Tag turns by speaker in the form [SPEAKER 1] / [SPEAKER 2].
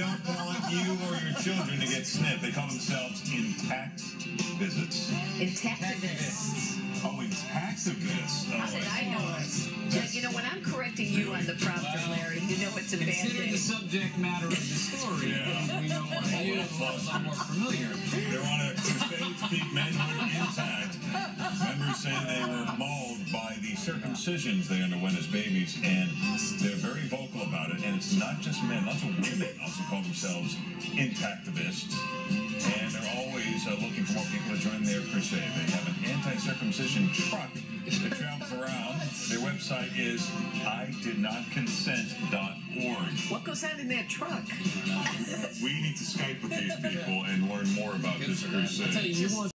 [SPEAKER 1] don't want you or your children to get snipped. They call themselves intact visits.
[SPEAKER 2] Intactivists.
[SPEAKER 1] Oh, intactivists. Oh,
[SPEAKER 2] How did I know it? Yeah, you know, when I'm correcting you on the prompter, Larry, you know it's a bad
[SPEAKER 3] Considering
[SPEAKER 2] day.
[SPEAKER 3] the subject matter of the story,
[SPEAKER 1] Yeah.
[SPEAKER 3] we know what you are a lot more familiar.
[SPEAKER 1] They're on a crusade to keep manhood intact. Members say they were mauled by the circumcisions they underwent as babies, and they're not just men, lots of women also call themselves intactivists. And they're always uh, looking for more people to join their crusade. They have an anti-circumcision truck that travels around. Their website is ididnotconsent.org.
[SPEAKER 2] What goes on in that truck?
[SPEAKER 1] We need to Skype with these people and learn more about this crusade.
[SPEAKER 3] you, you want